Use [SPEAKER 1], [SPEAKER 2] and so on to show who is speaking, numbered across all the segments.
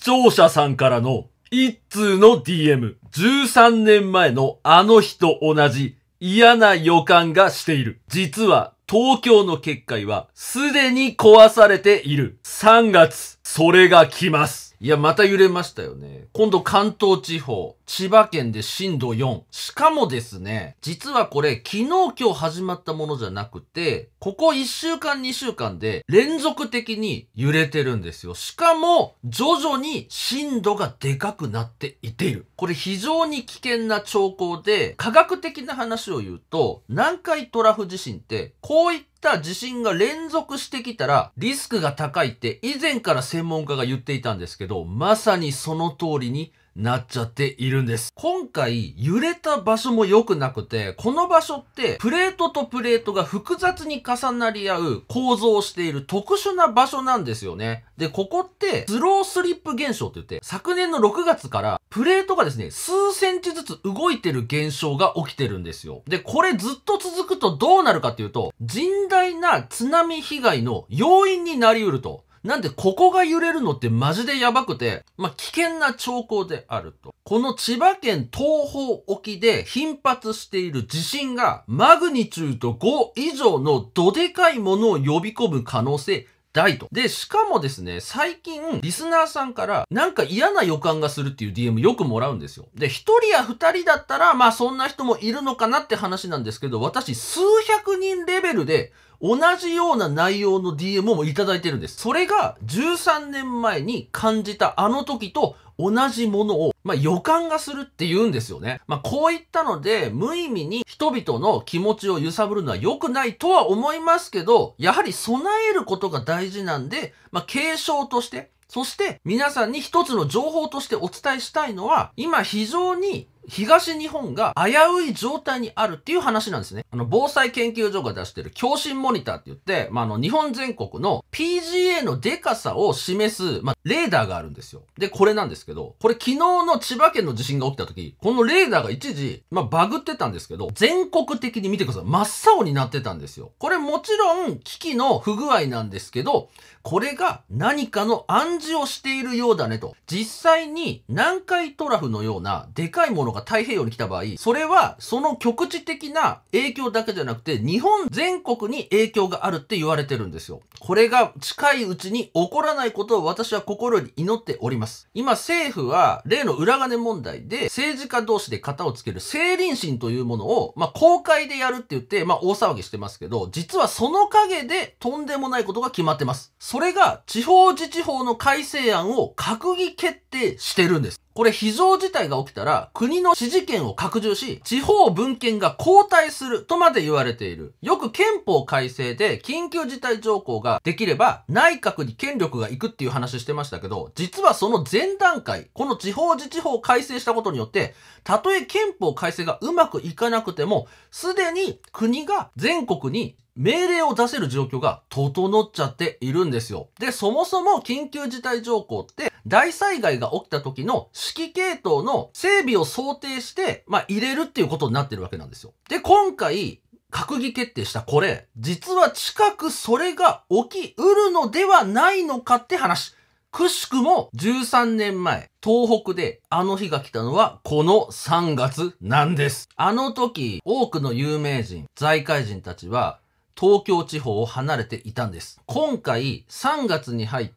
[SPEAKER 1] 視聴者さんからの一通の DM。13年前のあの日と同じ嫌な予感がしている。実は東京の結界はすでに壊されている。3月、それが来ます。いや、また揺れましたよね。今度関東地方、千葉県で震度4。しかもですね、実はこれ昨日今日始まったものじゃなくて、ここ1週間2週間で連続的に揺れてるんですよ。しかも、徐々に震度がでかくなっていている。これ非常に危険な兆候で、科学的な話を言うと、南海トラフ地震って、こういった地震が連続してきたら、リスクが高いって以前から専門家が言っていたんですけど、まさにその通りになっちゃっているんです。今回揺れた場所も良くなくて、この場所ってプレートとプレートが複雑に重なり合う構造をしている特殊な場所なんですよね。で、ここってスロースリップ現象って言って、昨年の6月からプレートがですね、数センチずつ動いてる現象が起きてるんですよ。で、これずっと続くとどうなるかっていうと、甚大な津波被害の要因になり得ると。なんで、ここが揺れるのってマジでやばくて、まあ、危険な兆候であると。この千葉県東方沖で頻発している地震が、マグニチュード5以上のどでかいものを呼び込む可能性大と。で、しかもですね、最近、リスナーさんから、なんか嫌な予感がするっていう DM よくもらうんですよ。で、一人や二人だったら、まあそんな人もいるのかなって話なんですけど、私、数百人レベルで、同じような内容の DM もいただいてるんです。それが13年前に感じたあの時と同じものを、まあ、予感がするって言うんですよね。まあ、こういったので、無意味に人々の気持ちを揺さぶるのは良くないとは思いますけど、やはり備えることが大事なんで、まあ、継承として、そして皆さんに一つの情報としてお伝えしたいのは、今非常に東日本が危うい状態にあるっていう話なんですね。あの、防災研究所が出してる共振モニターって言って、まあ、あの、日本全国の PGA のデカさを示す、まあ、レーダーがあるんですよ。で、これなんですけど、これ昨日の千葉県の地震が起きた時、このレーダーが一時、まあ、バグってたんですけど、全国的に見てください。真っ青になってたんですよ。これもちろん機器の不具合なんですけど、これが何かの暗示をしているようだねと。実際に南海トラフのようなでかいものが太平洋に来た場合、それはその局地的な影響だけじゃなくて、日本全国に影響があるって言われてるんですよ。これが近いうちに起こらないことを私は心に祈っております。今政府は例の裏金問題で政治家同士で型をつける政倫審というものを、まあ、公開でやるって言って、まあ、大騒ぎしてますけど、実はその陰でとんでもないことが決まってます。それが地方自治法の改正案を閣議決定してるんです。これ非常事態が起きたら国の指示権を拡充し、地方分権が交代するとまで言われている。よく憲法改正で緊急事態条項ができれば内閣に権力がいくっていう話してましたけど、実はその前段階、この地方自治法を改正したことによって、たとえ憲法改正がうまくいかなくても、すでに国が全国に命令を出せる状況が整っちゃっているんですよ。で、そもそも緊急事態条項って大災害が起きた時の指揮系統の整備を想定して、まあ入れるっていうことになってるわけなんですよ。で、今回、閣議決定したこれ、実は近くそれが起きうるのではないのかって話。くしくも13年前、東北であの日が来たのはこの3月なんです。あの時、多くの有名人、財界人たちは東京地方を離れていたんです。今回3月に入っ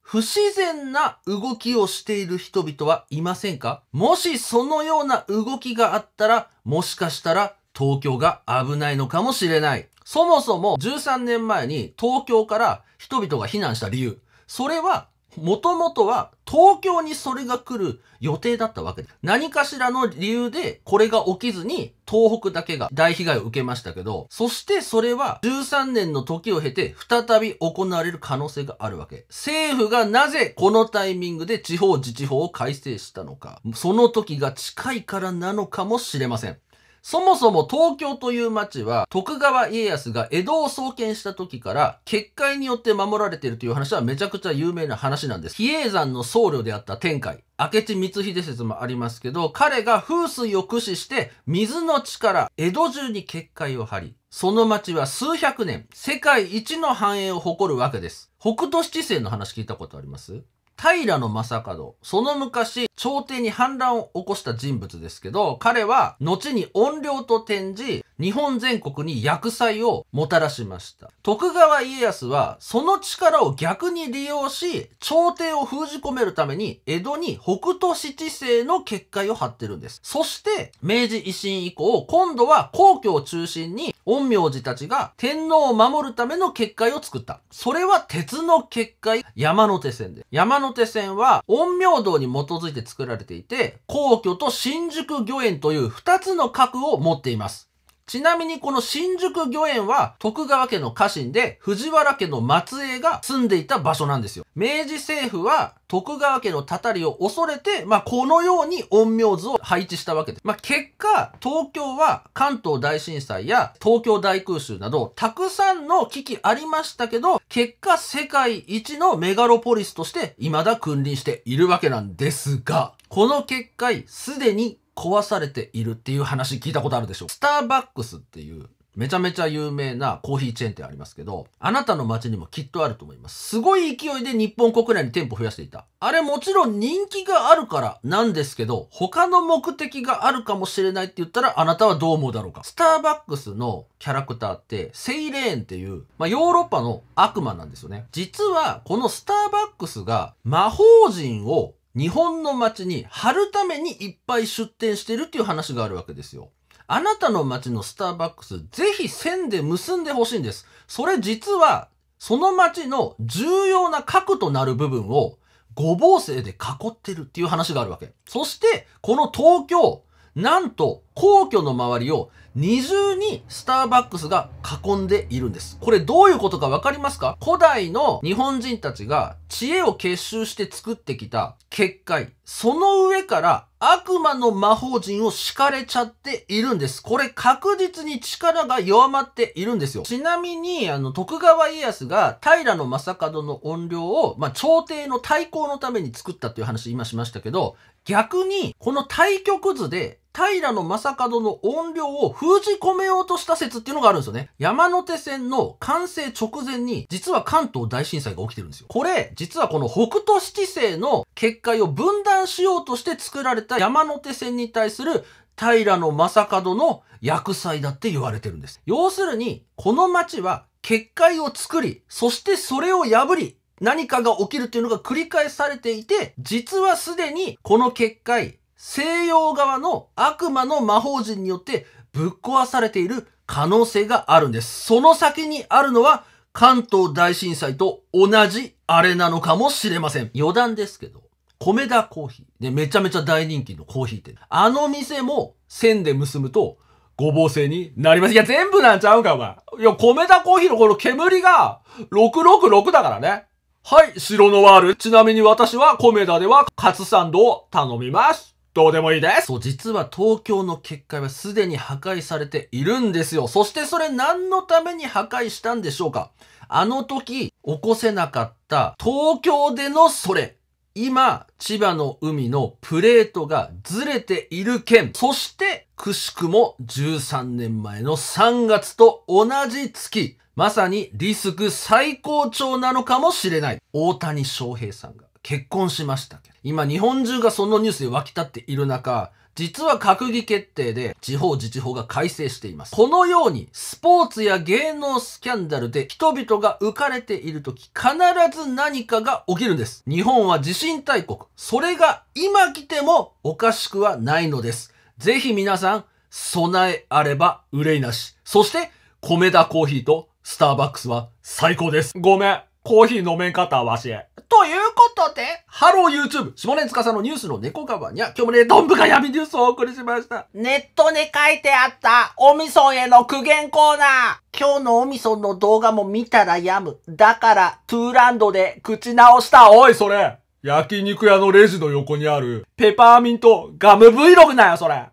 [SPEAKER 1] 不自然な動きをしている人々はいませんか？もしそのような動きがあったら、もしかしたら東京が危ないのかもしれない。そもそも13年前に東京から人々が避難した理由。それはもともとは東京にそれが来る予定だったわけです。何かしらの理由でこれが起きずに東北だけが大被害を受けましたけど、そしてそれは13年の時を経て再び行われる可能性があるわけ。政府がなぜこのタイミングで地方自治法を改正したのか、その時が近いからなのかもしれません。そもそも東京という町は徳川家康が江戸を創建した時から結界によって守られているという話はめちゃくちゃ有名な話なんです。比叡山の僧侶であった天海。明智光秀説もありますけど、彼が風水を駆使して水の力、江戸中に結界を張り、その町は数百年、世界一の繁栄を誇るわけです。北斗七星の話聞いたことあります？平野正門。その昔、朝廷に反乱を起こした人物ですけど、彼は、後に怨霊と転じ、日本全国に薬剤をもたらしました。徳川家康は、その力を逆に利用し、朝廷を封じ込めるために、江戸に北斗七星の結界を張ってるんです。そして、明治維新以降、今度は皇居を中心に、陰陽師たちが天皇を守るための結界を作った。それは鉄の結界、山手線で。山手線は陰陽道に基づいて作られていて、皇居と新宿御苑という二つの核を持っています。ちなみにこの新宿御苑は徳川家の家臣で藤原家の末裔が住んでいた場所なんですよ。明治政府は徳川家のたたりを恐れて、まあ、このように陰陽図を配置したわけです。まあ、結果、東京は関東大震災や東京大空襲など、たくさんの危機ありましたけど、結果世界一のメガロポリスとして未だ君臨しているわけなんですが、この結界、すでに壊されているっていう話聞いたことあるでしょ？スターバックスっていうめちゃめちゃ有名なコーヒーチェーン店ありますけど、あなたの街にもきっとあると思います。すごい勢いで日本国内に店舗増やしていた。あれもちろん人気があるからなんですけど、他の目的があるかもしれないって言ったらあなたはどう思うだろうか。スターバックスのキャラクターって、セイレーンっていう、まあ、ヨーロッパの悪魔なんですよね。実は、このスターバックスが魔法陣を日本の街に貼るためにいっぱい出店してるっていう話があるわけですよ。あなたの街のスターバックス、ぜひ線で結んでほしいんです。それ実は、その街の重要な核となる部分を、ごぼう星で囲ってるっていう話があるわけ。そして、この東京、なんと、皇居の周りを二重にスターバックスが囲んでいるんです。これどういうことかわかりますか？古代の日本人たちが知恵を結集して作ってきた結界。その上から悪魔の魔法陣を敷かれちゃっているんです。これ確実に力が弱まっているんですよ。ちなみに、あの、徳川家康が平の正門の怨霊を、まあ、朝廷の対抗のために作ったっていう話今しましたけど、逆に、この対局図で平の正門の音量を封じ込めようとした説っていうのがあるんですよね。山手線の完成直前に、実は関東大震災が起きてるんですよ。これ、実はこの北斗七星の結界を分断しようとして作られた山手線に対する平の正門の薬剤だって言われてるんです。要するに、この町は結界を作り、そしてそれを破り、何かが起きるっていうのが繰り返されていて、実はすでにこの結界、西洋側の悪魔の魔法陣によってぶっ壊されている可能性があるんです。その先にあるのは関東大震災と同じあれなのかもしれません。余談ですけど、米田コーヒー。で、めちゃめちゃ大人気のコーヒー店。あの店も線で結ぶと、ごぼう製になります。いや、全部なんちゃうか、お前。いや、米田コーヒーのこの煙が666だからね。はい、白のワール。ちなみに私は米田ではカツサンドを頼みます。どうでもいいです。そう、実は東京の結界はすでに破壊されているんですよ。そしてそれ何のために破壊したんでしょうか？あの時、起こせなかった東京でのそれ。今、千葉の海のプレートがずれている件。そして、くしくも13年前の3月と同じ月。まさにリスク最高潮なのかもしれない。大谷翔平さんが結婚しましたけど。今日本中がそのニュースで沸き立っている中、実は閣議決定で地方自治法が改正しています。このようにスポーツや芸能スキャンダルで人々が浮かれているとき必ず何かが起きるんです。日本は地震大国。それが今来てもおかしくはないのです。ぜひ皆さん、備えあれば憂いなし。そして、米田コーヒーとスターバックスは最高です。ごめん。コーヒー飲めんかったわし。ということで、ハロー YouTube、下根司のニュースの猫カバーには、今日もね、どんぶか闇ニュースをお送りしました。
[SPEAKER 2] ネットに書いてあった、おみそへの苦言コーナー。今日のおみその動画も見たらやむ。だから、トゥーランドで口直した。
[SPEAKER 1] おい、それ焼肉屋のレジの横にある、ペパーミントガム Vlog なよ、それ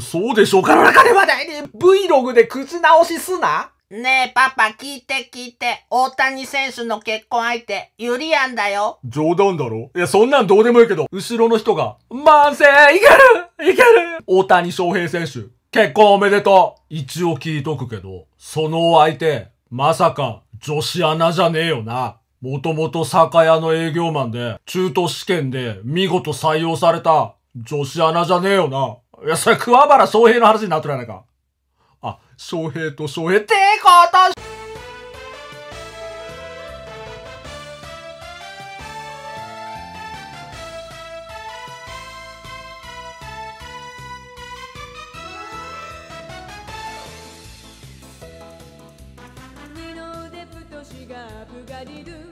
[SPEAKER 1] そうでしょうかの中で話題に Vlog で口直しすな
[SPEAKER 2] ねえ、パパ、聞いて聞いて。大谷選手の結婚相手、ユリアンだよ。
[SPEAKER 1] 冗談だろ？いや、そんなんどうでもいいけど、後ろの人が、万世いけるいける大谷翔平選手、結婚おめでとう一応聞いとくけど、その相手、まさか、女子アナじゃねえよな。もともと酒屋の営業マンで、中途試験で見事採用された、女子アナじゃねえよな。いや、それ桑原翔平の話になってるやないか。翔平と翔平ってこと
[SPEAKER 3] がぶがりる